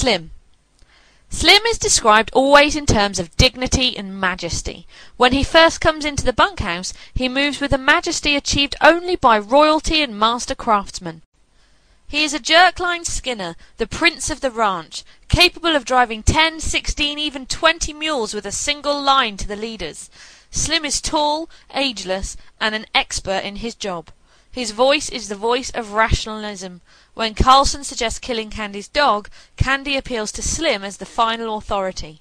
Slim. Slim is described always in terms of dignity and majesty. When he first comes into the bunkhouse, he moves with a majesty achieved only by royalty and master craftsmen. He is a jerkline skinner, the prince of the ranch, capable of driving ten, sixteen, even twenty mules with a single line to the leaders. Slim is tall, ageless, and an expert in his job. His voice is the voice of rationalism. When Carlson suggests killing Candy's dog, Candy appeals to Slim as the final authority.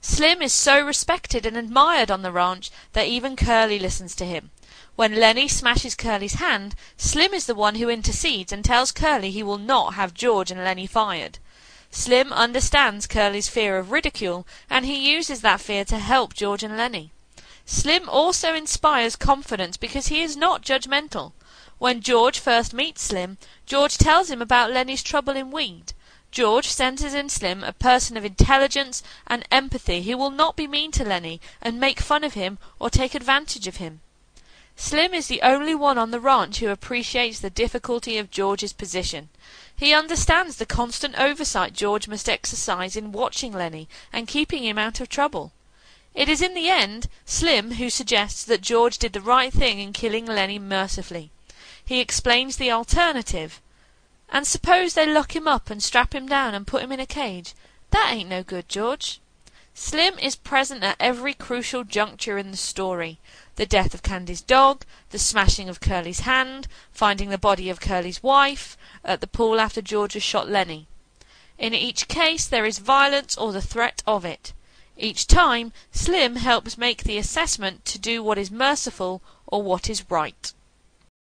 Slim is so respected and admired on the ranch that even Curley listens to him. When Lennie smashes Curley's hand, Slim is the one who intercedes and tells Curley he will not have George and Lennie fired. Slim understands Curley's fear of ridicule, and he uses that fear to help George and Lennie. Slim also inspires confidence because he is not judgmental. When George first meets Slim, George tells him about Lennie's trouble in Weed. George senses in Slim a person of intelligence and empathy who will not be mean to Lennie and make fun of him or take advantage of him. Slim is the only one on the ranch who appreciates the difficulty of George's position. He understands the constant oversight George must exercise in watching Lennie and keeping him out of trouble. It is in the end Slim who suggests that George did the right thing in killing Lennie mercifully. He explains the alternative. And suppose they lock him up and strap him down and put him in a cage? That ain't no good, George. Slim is present at every crucial juncture in the story the death of Candy's dog, the smashing of Curley's hand, finding the body of Curley's wife, at the pool after George has shot Lennie. In each case there is violence or the threat of it. Each time, Slim helps make the assessment to do what is merciful or what is right.